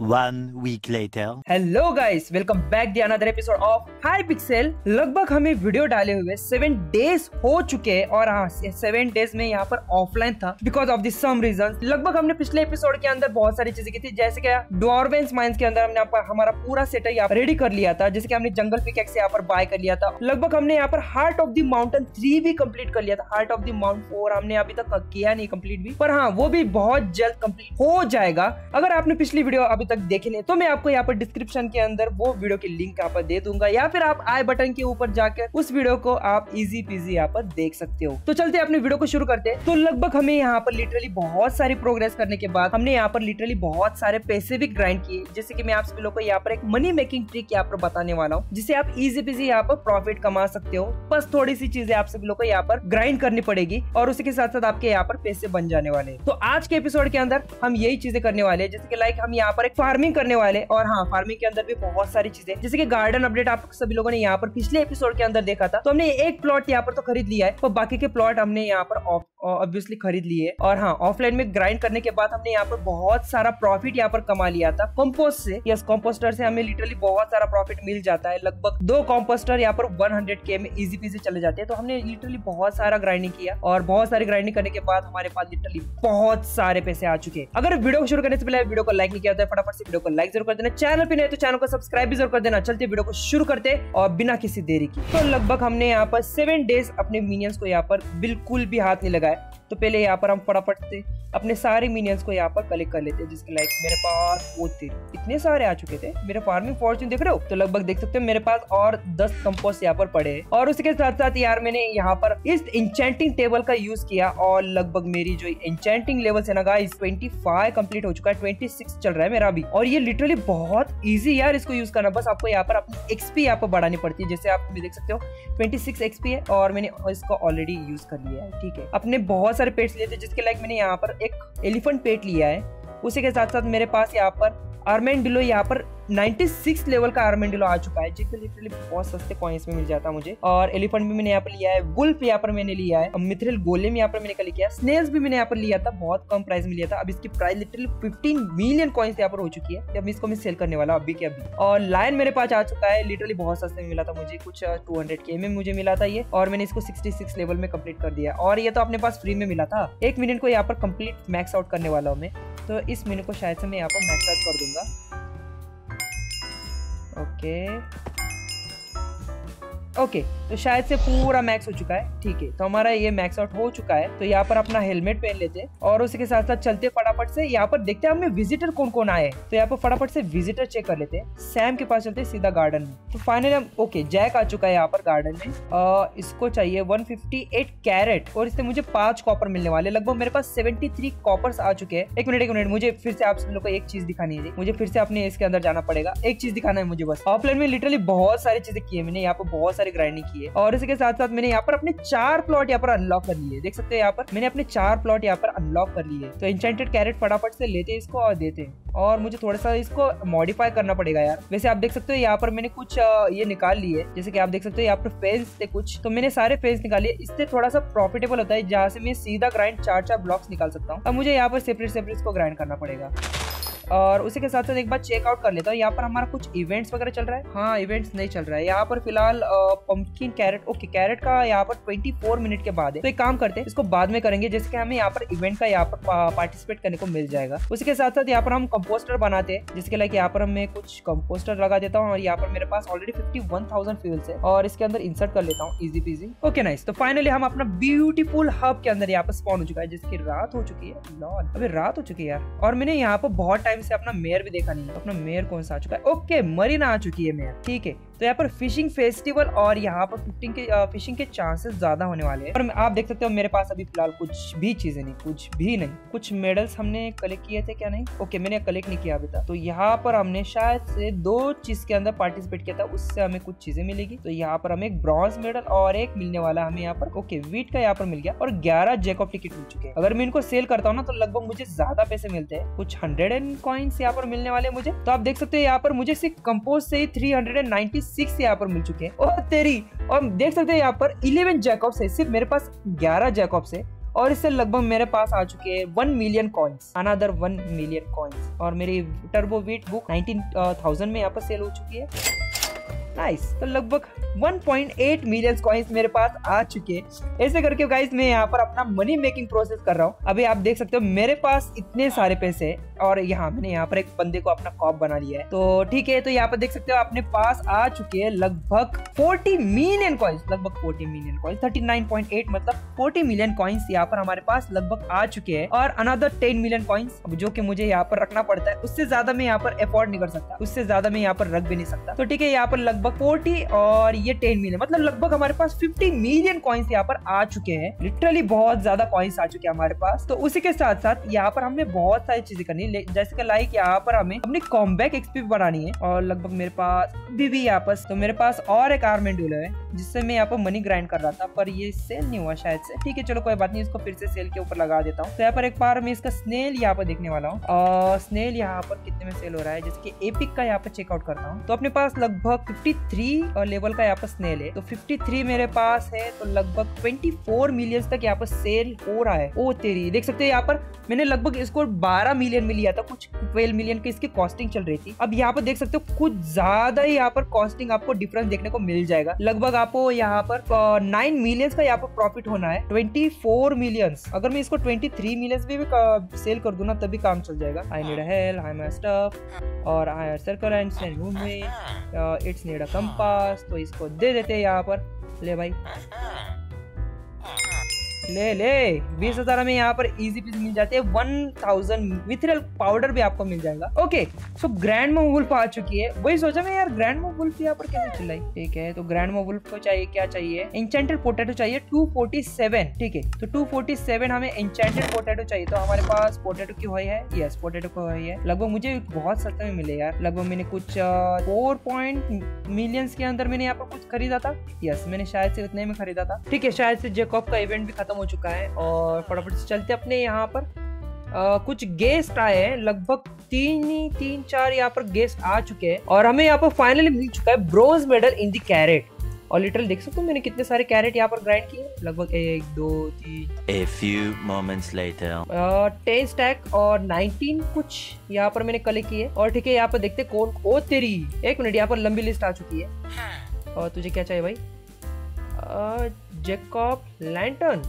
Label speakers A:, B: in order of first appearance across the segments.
A: One week later.
B: Hello guys welcome back the another episode of Hypixel लगभग हमें video डाले हुए seven days हो चुके हैं और हाँ सेवन डेज़ में यहाँ पर ऑफलाइन था because of this some reason लगभग हमने पिछले एपिसोड के अंदर बहुत सारी चीज़ें की थी, जैसे क्या डॉर्वेंस माइंस के अंदर हमने यहाँ पर हमारा पूरा सेटअप यहाँ रेडी कर लिया था, जैसे कि हमने जंगल पिकेक्स यहाँ पर बाय कर लिया था। लगभग हमने यहाँ पर heart of the mountain three भी कंप्लीट कर लिया था। Heart of the mount four हमने अभी तक किया नहीं कंप्लीट भी, पर हाँ वो भी बहुत जल्द कंप्लीट हो जाएगा। अगर आपने पिछली वीडियो अभी तक देखी नहीं तो मैं आपको यहाँ पर डिस्क्रिप्शन के अंदर वो वीडियो की लिंक यहाँ पर दे दूँगा या फिर आप आई बटन के ऊपर जाकर उस वीडियो को आप इजी पीजी यहाँ पर देख सकते हो तो चलते अपने वीडियो को शुरू करते हैं तो लगभग हमें यहाँ पर लिटरली बहुत सारी प्रोग्रेस करने के बाद हमने यहाँ पर लिटरली बहुत सारे पैसे भी ग्राइंड किए जैसे की मैं आप सभी लोग को यहाँ पर एक मनी मेकिंग ट्रिक यहाँ पर बताने वाला हूँ जिसे आप इजी पीजी यहाँ पर प्रॉफिट कमा सकते हो बस थोड़ी सी चीज़ें आप सभी लोग को यहाँ पर ग्राइंड करनी पड़ेगी और उसी के साथ साथ आपके यहाँ पर पैसे बन जाने वाले तो आज के एपिसोड के अंदर हम यही चीज़ें करने वाले हैं जैसे कि लाइक हम यहाँ पर एक फ़ार्मिंग करने वाले और हाँ फ़ार्मिंग के अंदर भी बहुत सारी चीज़ें जैसे कि गार्डन अपडेट आप सभी लोगों ने यहाँ पर पिछले एपिसोड के अंदर देखा था। तो हमने एक प्लॉट यहाँ पर तो खरीद लिया है और बाकी के प्लॉट हमने यहाँ पर ऑब्वियसली खरीद लिए और हाँ ऑफलाइन में ग्राइंड करने के बाद हमने यहाँ पर बहुत सारा प्रॉफिट यहाँ पर कमा लिया था। कंपोस्ट से यस कंपोस्टर से हमें लिटरली बहुत सारा प्रॉफिट मिल जाता है। लगभग दो कंपोस्टर यहाँ पर 100 के में इजी पीजी चले जाते हैं। तो हमने लिटरली बहुत सारा ग्राइंडिंग किया और बहुत सारी ग्राइंडिंग करने के बाद हमारे पास लिटरली बहुत सारे पैसे आ चुके हैं। अगर वीडियो को शुरू करने से पहले वीडियो को लाइक नहीं किया तो से वीडियो को लाइक ज़रूर कर देना। चैनल पे नहीं तो चैनल को सब्सक्राइब भी ज़रूर कर देना। चलते वीडियो को शुरू करते और बिना किसी देरी की। तो लगभग हमने यहाँ पर सेवन डेज़ अपने मीनियंस को यहाँ पर बिल्कुल भी हाथ नहीं लगाया। तो पहले यहाँ पर हम फटाफट से अपने सारे मीनियंस को यहाँ पर कलेक्ट कर लेते हैं, जिसके लाइक मेरे पास वो थे। इतने सारे आ चुके थे। मेरे फ़ार्मिंग फॉर्चून देख रहे हो? तो लगभग देख सकते हो मेरे पास और दस कंपोस्ट यहाँ पर पड़े हैं। और उसके साथ साथ यार मैंने यहाँ पर इस इंचेंटिंग टेबल का यूज़ किया और लगभग मेरी जो इंचेंटिंग लेवल है ना गाइस 25 कंप्लीट हो चुका है 26 चल रहा है मेरा अभी। और ये लिटरली बहुत इजी यार इसको यूज़ करना। बस आपको यहाँ पर अपनी एक्सपी यहाँ पर बढ़ानी पड़ती है, जैसे आप देख सकते हो 26 एक्सपी है और मैंने इसको ऑलरेडी यूज़ कर लिया है, ठीक है। अपने बहुत सारे पेट्स लिए थे, जिसके लाइक मैंने यहाँ पर एक एलिफेंट पेट लिया है। उसी के साथ साथ मेरे पास यहाँ पर आर्मेंडिलो यहाँ पर 96 लेवल का आर्मेंडिलो आ चुका है जिसके लिटरली बहुत सस्ते कॉइन्स में मिल जाता है मुझे। और एलिफेंट भी मैंने यहाँ पर लिया है वुल्फ यहाँ पर मैंने लिया है मिथ्रिल गोलेम यहाँ पर मैंने कल किया स्नेल्स भी मैंने यहाँ पर लिया था, बहुत कम प्राइस में लिया था। अब इसकी प्राइस लिटरली 15 मिलियन कॉइन्स यहाँ पर हो चुकी है अब इसको मैं सेल करने वाला अभी के अभी। और लाइन मेरे पास आ चुका है लिटरली बहुत सस्ते में मिला था मुझे, कुछ टू हंड्रेड के में मुझे मिला था ये, और मैंने इसको सिक्सटी लेवल में कंप्लीट कर दिया। और ये तो अपने पास फ्री में मिला था। एक मिनट को यहाँ पर कंप्लीट मैक्स आउट करने वाला हूँ मैं तो इस मिनट को शायद से मैं यहाँ पर मैक्स आउट कर दूँगा। ओके ओके तो शायद से पूरा मैक्स हो चुका है। ठीक है तो हमारा ये मैक्स आउट हो चुका है। तो यहाँ पर अपना हेलमेट पहन लेते हैं और उसके साथ साथ चलते फटाफट से। यहाँ पर देखते हैं हमें विजिटर कौन कौन आए तो यहाँ पर फटाफट से विजिटर चेक कर लेते हैं। सैम के पास चलते हैं सीधा गार्डन में। तो फाइनली हम ओके जैक आ चुका है यहाँ पर गार्डन में। आ, इसको चाहिए वन कैरेट और इससे मुझे पाँच कॉपर मिलने वाले लगभग मेरे पास सेवेंटी थ्री आ चुके हैं। एक मिनट एक मिनट मुझे फिर से आप सब लोग को एक चीज़ दिखानी है मुझे फिर से अपने इसके अंदर जाना पड़ेगा। एक चीज़ दिखाना है मुझे बस। ऑफलाइन में लिटरली बहुत सारी चीज़ें की है मैंने। यहाँ पर बहुत ग्राइंडिंग की है। और इसके साथ साथ मैंने यहाँ पर अपने चार प्लॉट यहाँ पर अनलॉक कर लिए देख सकते हैं यहाँ पर, मैंने अपने चार प्लॉट यहाँ पर अनलॉक कर लिए तो इंचेंटेड कैरेट फटाफट से लेते हैं इसको और देते हैं। और मुझे थोड़ा सा इसको मॉडिफाई करना पड़ेगा यार। वैसे आप देख सकते हो यहाँ पर मैंने कुछ ये निकाल लिए जैसे कि आप देख सकते हो यहाँ पर फेंस थे कुछ। तो मैंने सारे फेंस निकाले इससे थोड़ा सा प्रॉफिटेबल होता है, जहाँ से मैं सीधा ग्राइंड चार चार ब्लॉक्स निकाल सकता हूँ। अब मुझे यहाँ पर सेपरेट सेपरेट इसको ग्राइंड करना पड़ेगा। और उसी के साथ साथ एक बार चेकआउट कर लेता हूँ। यहाँ पर हमारा कुछ इवेंट्स वगैरह चल रहा है। हाँ इवेंट्स नहीं चल रहा है। यहाँ पर फ़िलहाल पंपकिन कैरेट ओके कैरेट का यहाँ पर 24 मिनट के बाद है। तो एक काम करते हैं, इसको बाद में करेंगे, जैसे कि हमें यहाँ पर इवेंट का यहाँ पर पार्टिसिपेट करने को मिल जाएगा। उसी के साथ साथ यहाँ पर हम कंपोस्टर बनाते हैं, जिसके लाइक यहाँ पर मैं कुछ कंपोस्टर लगा देता हूँ और यहाँ पर मेरे पास already fifty one thousand fuels है और इसके अंदर इंसर्ट कर लेता हूँ इजी पीजी ओके नाइस तो फाइनली हम अपना ब्यूटीफुल हब के अंदर यहाँ पर स्पॉन हो चुका है, जिसकी रात हो चुकी है। लॉल अभी रात हो चुकी है यार। और मैंने यहाँ पर बहुत टाइम से अपना मेयर भी देखा नहीं अपना मेयर कौन सा आ चुका है? ओके मरीना आ चुकी है मेयर ठीक है। तो यहाँ पर फिशिंग फेस्टिवल और यहाँ पर फिशिंग के फिशिंग के चांसेस ज़्यादा होने वाले हैं। और आप देख सकते हो मेरे पास अभी फ़िलहाल कुछ भी चीज़ें नहीं, कुछ भी नहीं। कुछ मेडल्स हमने कलेक्ट किए थे क्या नहीं? ओके मैंने कलेक्ट नहीं किया अभी तक। तो यहाँ पर हमने शायद से दो चीज़ के अंदर पार्टिसिपेट किया था, उससे हमें कुछ चीज़ें मिलेगी। तो यहाँ पर हमें एक ब्रॉन्ज मेडल और एक मिलने वाला हमें यहाँ पर ओके वीट का यहाँ पर मिल गया और ग्यारह जैकॉप टिकट मिल चुके हैं। अगर मैं इनको सेल करता हूँ ना तो लगभग मुझे ज़्यादा पैसे मिलते हैं। कुछ हंड्रेड एंड कॉइन्स यहाँ पर मिलने वाले मुझे। तो आप देख सकते हो यहाँ पर मुझे सिर्फ़ कंपोज से ही three hundred and ninety six यहाँ पर मिल चुके हैं। और तेरी, और देख सकते हैं यहाँ पर इलेवन जैकॉप्स है। सिर्फ़ मेरे पास ग्यारह जैकॉप्स है। और इससे लगभग मेरे पास आ चुके हैं one million coins another one million coins और मेरी टर्बोवीट बुक नाइनटीन थाउज़ेंड में यहाँ पर सेल हो चुकी है। नाइस तो लगभग 1.8 मिलियन कॉइन्स मेरे पास आ चुके हैं। ऐसे करके गाइस मैं यहाँ पर अपना मनी मेकिंग प्रोसेस कर रहा हूँ। अभी आप देख सकते हो, मेरे पास इतने सारे पैसे और यहाँ मैंने यहाँ पर एक बंदे को अपना कॉप बना लिया है। तो ठीक है तो यहाँ पर देख सकते हो, अपने पास आ चुके हैं लगभग 40 मिलियन कॉइन्स लगभग 40 मिलियन कॉइन्स 39.8 मतलब 40 मिलियन कॉइन्स यहाँ पर हमारे पास लगभग आ चुके हैं। और अनदर 10 मिलियन कॉइन्स जो कि मुझे यहाँ पर रखना पड़ता है, उससे ज़्यादा मैं यहाँ पर अफोर्ड नहीं कर सकता। उससे ज़्यादा मैं यहाँ पर रख भी नहीं सकता। तो ठीक है, यहाँ पर लगभग फोर्टी और ये टेन मिलियन मतलब लगभग हमारे पास फिफ्टी मिलियन कॉइन्स यहाँ पर आ चुके हैं। लिटरली बहुत ज़्यादा कॉइन्स आ चुके हैं हमारे पास। तो उसी के साथ साथ यहाँ पर हमें बहुत सारी चीज़ें करनी है। जैसे कि लाइक यहाँ पर हमें अपनी कॉम्बैक एक्सपी बनानी है। और लगभग मेरे पास अभी भी यहाँ पर तो मेरे पास और एक आर्मेंडूल है, जिससे मैं यहाँ पर मनी ग्राइंड कर रहा था। पर ये सेल नहीं हुआ शायद से। ठीक है, चलो कोई बात नहीं, इसको फिर से सेल के ऊपर लगा देता हूँ। तो यहाँ पर एक बार मैं इसका स्नेल यहाँ पर देखने वाला हूँ। और स्नेल यहाँ पर कितने में सेल हो रहा है, जिसके एपिक का यहाँ पर चेकआउट करता हूँ। तो अपने पास लगभग फिफ्टी और लेवल का यहाँ पर स्नेल है तो 53 मेरे पास है तो लगभग 24 मिलियन तक यहाँ पर सेल हो रहा है। ओ तेरी देख सकते हैं यहाँ पर मैंने लगभग इसको 12 मिलियन में लिया था कुछ 12 मिलियन की इसकी कॉस्टिंग चल रही थी। अब यहाँ पर देख सकते हो कुछ ज़्यादा ही यहाँ पर कॉस्टिंग आपको डिफरेंस देखने को मिल जाएगा। लगभग आपको यहाँ पर नाइन मिलियंस का यहाँ पर प्रॉफिट होना है। ट्वेंटी फोर मिलियंस अगर मैं इसको ट्वेंटी थ्री मिलियंस भी, सेल कर दू ना तभी काम चल जाएगा। I need help I my stuff और सर्कल एंड रूम में इट्स नीड अ कंपास तो इसको दे देते हैं यहाँ पर। ले भाई। ले ले। बीस हज़ार में यहाँ पर इजी पीस मिल जाते हैं। वन थाउज़ेंड मिथरल पाउडर भी आपको मिल जाएगा। ओके सो ग्रैंड मोवुल्फ आ चुकी है। वही सोचा मैं यार ग्रैंड मोवुल्फ यहाँ पर कैसे चिल्लाई ठीक है तो ग्रैंड मोवुल्फ को चाहिए, क्या चाहिए? इंचेंटेड पोटेटो चाहिए टू फोर्टी सेवन ठीक है तो टू फोर्टी सेवन हमें इंचेंटेड पोटेटो चाहिए। तो हमारे पास पोटेटो की हुई है? यस पोटेटो की हुई है। लगभग मुझे बहुत सस्ते में मिले यार। लगभग मैंने कुछ फोर पॉइंट मिलियंस के अंदर मैंने यहाँ पर कुछ खरीदा था। यस मैंने शायद से उतने में खरीदा था। ठीक है, शायद से जेकॉब का इवेंट भी खत्म खत्म हो चुका है और फटाफट से चलते अपने यहाँ पर। आ, कुछ गेस्ट आए हैं लगभग तीन ही तीन चार यहाँ पर गेस्ट आ चुके हैं और हमें यहाँ पर फाइनली मिल चुका है bronze medal in the carrot और लिटरल देख सकते हो मैंने कितने सारे कैरेट यहाँ पर ग्राइंड किए लगभग एक दो तीन।
A: A few moments later.
B: Ten stack और नाइनटीन कुछ यहाँ पर मैंने कलेक्ट किए। और ठीक है यहाँ पर देखते कौन ओ तेरी। एक मिनट यहाँ पर लंबी लिस्ट आ चुकी है। और तुझे क्या चाहिए भाई? जेकॉब लैंटर्न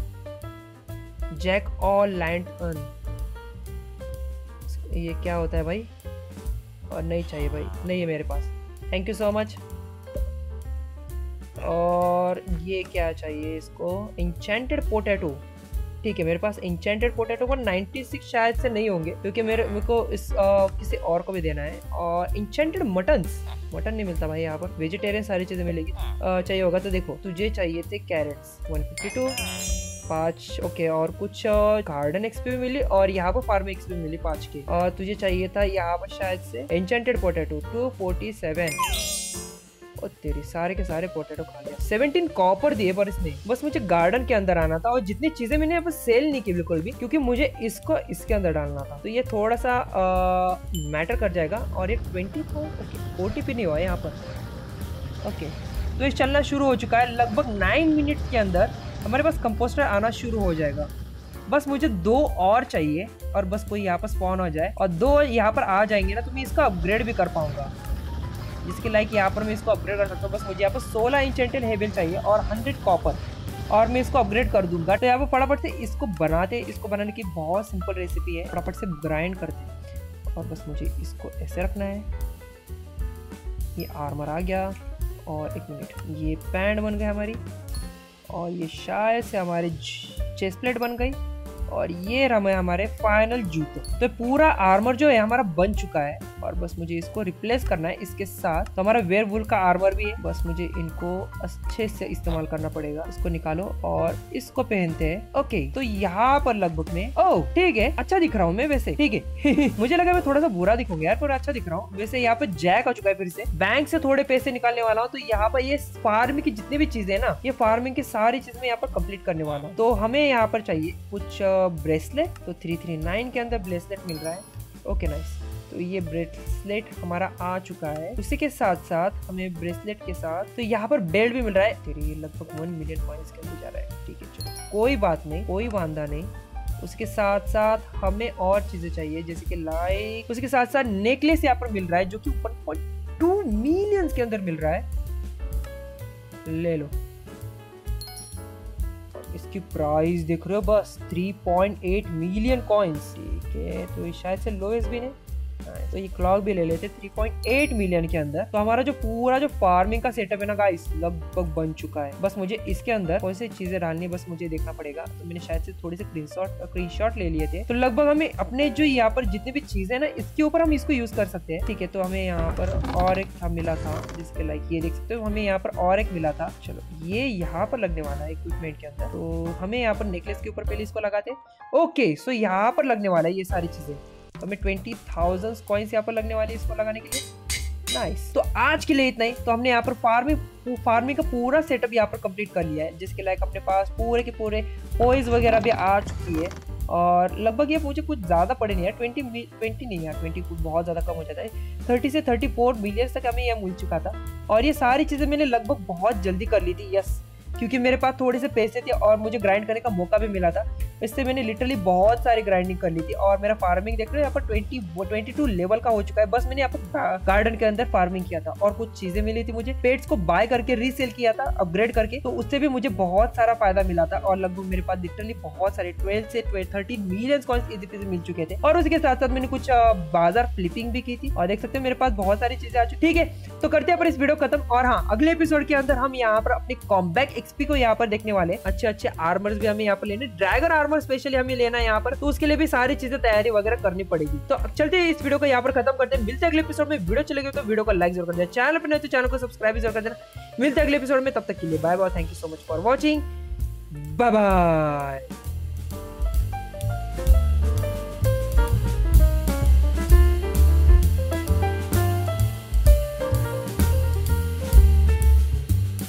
B: जैक और लैंटर्न ये क्या होता है भाई? और नहीं चाहिए भाई नहीं है मेरे पास। थैंक यू सो मच और ये क्या चाहिए इसको? इंचेंटेड पोटैटो ठीक है मेरे पास इंचेंटेड पोटैटो पर 96 शायद से नहीं होंगे क्योंकि मेरे मेरे को इस आ, किसी और को भी देना है। और इंचेंटेड मटन मटन नहीं मिलता भाई यहाँ पर। वेजिटेरियन सारी चीज़ें मिलेगी। चाहिए होगा तो देखो तुझे चाहिए थे कैरेट्स 152 पाँच ओके और कुछ गार्डन एक्सपी भी मिली और यहाँ पर फार्म एक्सपी मिली पाँच की। और तुझे चाहिए था यहाँ पर शायद से enchanted potato two forty seven और तेरी सारे के सारे पोटैटो खा लिया। सेवनटीन कॉपर दिए पर इसने। बस मुझे गार्डन के अंदर आना था और जितनी चीज़ें मैंने यहाँ पर सेल नहीं की बिल्कुल भी, क्योंकि मुझे इसको, इसके अंदर डालना था। तो ये थोड़ा सा मैटर कर जाएगा और ये ट्वेंटी फोर ओके ओटीपी नहीं हुआ यहाँ पर। ओके तो ये चलना शुरू हो चुका है लगभग नाइन मिनट के अंदर। हमारे पास कंपोस्टर आना शुरू हो जाएगा। बस मुझे दो और चाहिए और बस कोई यहाँ पर स्पॉन हो जाए और दो यहाँ पर आ जाएँगे ना तो मैं इसका अपग्रेड भी कर पाऊँगा। जिसके लाइक यहाँ पर मैं इसको अपग्रेड कर सकता हूँ। बस मुझे यहाँ पर सोलह इंचेंटल हेबल चाहिए और हंड्रेड कॉपर और मैं इसको अपग्रेड कर दूँगा। तो यहाँ पर फटाफट से इसको बनाते, इसको बनाने की बहुत सिंपल रेसिपी है। फटाफट से ग्राइंड करते और बस मुझे इसको ऐसे रखना है। ये आर्मर आ गया और एक मिनट ये पैंट बन गया हमारी। और ये शायद से हमारे चेस्ट प्लेट बन गई। और ये रहा हमारे फाइनल जूते। तो पूरा आर्मर जो है, हमारा बन चुका है। और बस मुझे इसको रिप्लेस करना है इसके साथ। तो हमारा वेयर का आर्मर भी है। बस मुझे इनको अच्छे से इस्तेमाल करना पड़ेगा। इसको निकालो और इसको पहनते हैं। ओके तो यहाँ पर लगभग में ओ ठीक है। अच्छा दिख रहा हूँ मैं वैसे। ठीक है। मुझे लगा मैं थोड़ा सा बुरा दिखूँगा यार, पर अच्छा दिख रहा हूँ। वैसे यहाँ पे जैक आ चुका है फिर से। बैंक से थोड़े पैसे निकालने वाला हूँ तो यहाँ पर ये फ़ार्मिंग की जितनी भी चीज़ें ना, ये फ़ार्मिंग की सारी चीज़ में यहाँ पर कंप्लीट करने वाला हूँ। तो हमें यहाँ पर चाहिए कुछ ब्रेसलेट तो थ्री थ्री नाइन के अंदर ब्रेसलेट मिल रहा है। ओके नाइस तो ये ब्रेसलेट हमारा आ चुका है। उसी के साथ साथ हमें ब्रेसलेट के साथ तो यहाँ पर बेल्ट भी मिल रहा है। तेरी लगभग वन मिलियन पॉइंट्स के अंदर जा रहा है। ठीक है, चलो। कोई बात नहीं, कोई वादा नहीं। उसके साथ साथ हमें और चीज़ें चाहिए, जैसे कि लाइक उसके साथ साथ नेकलेस यहाँ पर मिल रहा है, जो कि 1.2 मिलियंस के अंदर मिल रहा है। ले लो। इसकी प्राइस देख रहे हो बस 3.8 मिलियन कॉइन्स ठीक है तो शायद से लोएस्ट भी नहीं तो ये क्लॉक भी ले लेते 3.8 मिलियन के अंदर। तो हमारा जो पूरा जो फ़ार्मिंग का सेटअप है ना गाइस लगभग बन चुका है। बस मुझे इसके अंदर कौन सी चीज़ें डालनी बस मुझे देखना पड़ेगा। तो मैंने शायद से थोड़ी सी स्क्रीन शॉट ले लिए थे। तो लगभग हमें अपने जो यहाँ पर जितने भी चीज़ें ना, इसके ऊपर हम इसको यूज़ कर सकते हैं। ठीक है तो हमें यहाँ पर और एक था मिला था, जिसके लाइक ये देख सकते हो, हमें यहाँ पर और एक मिला था। चलो, ये यहाँ पर लगने वाला है इक्विपमेंट के अंदर। तो हमें यहाँ पर नेकलेस के ऊपर पहले इसको लगाते ओके सो यहाँ पर लगने वाला है ये सारी चीज़ें। तो हमें ट्वेंटी थाउज़ेंड कॉइन्स यहाँ पर लगने वाले इसको लगाने के लिए। नाइस तो आज के लिए इतना ही। तो हमने यहाँ पर फ़ार्मिंग फ़ार्मिंग का पूरा सेटअप यहाँ पर कंप्लीट कर लिया है, जिसके लायक अपने पास पूरे के पूरे पोइज वगैरह भी आ चुकी है। और लगभग ये मुझे कुछ ज़्यादा पड़े नहीं है। ट्वेंटी ट्वेंटी नहीं यार ट्वेंटी कुछ बहुत ज़्यादा कम हो जाता है। थर्टी से थर्टी फोर मिलियंस तक हमें यह मिल चुका था। और ये सारी चीज़ें मैंने लगभग बहुत जल्दी कर ली थी। यस क्योंकि मेरे पास थोड़े से पैसे थे और मुझे ग्राइंड करने का मौका भी मिला था। इससे मैंने लिटरली बहुत सारी ग्राइंडिंग कर ली थी और मेरा फ़ार्मिंग देख रहे हो, यहाँ पर ट्वेंटी ट्वेंटी टू लेवल का हो चुका है। बस मैंने यहाँ पर गार्डन के अंदर फ़ार्मिंग किया था और कुछ चीज़ें मिली थी मुझे। पेट्स को बाय करके रीसेल किया था अपग्रेड करके तो उससे भी मुझे बहुत सारा फ़ायदा मिला था और लगभग मेरे पास लिटरली बहुत सारे ट्वेल्व से थर्टीन मिलियन कॉइन्स मिल चुके थे। और उसके साथ साथ मैंने कुछ बाज़ार फ्लिपिंग भी की थी और देख सकते हो मेरे पास बहुत सारी चीज़ें आ चुकी ठीक है? तो करते हैं पर इस वीडियो खत्म और हाँ अगले एपिसोड के अंदर हम यहाँ पर अपने कॉम्बैक एक्सपी को यहाँ पर देखने वाले अच्छे अच्छे आर्मर्स भी हमें यहाँ पर लेने। ड्रैगन आर्मर स्पेशली हमें लेना है यहाँ पर। तो उसके लिए भी सारी चीज़ें तैयारी वगैरह करनी पड़ेगी। तो चलते इस वीडियो को यहाँ पर खत्म करते हैं। मिलते अगले एपिसोड में। वीडियो चले गए तो वीडियो को लाइक ज़रूर कर देना। चैनल पर नहीं तो चैनल को सब्सक्राइब ज़रूर कर देना। मिलते अगले एपिसोड में। तब तक के लिए bye bye thank you so much for watching bye bye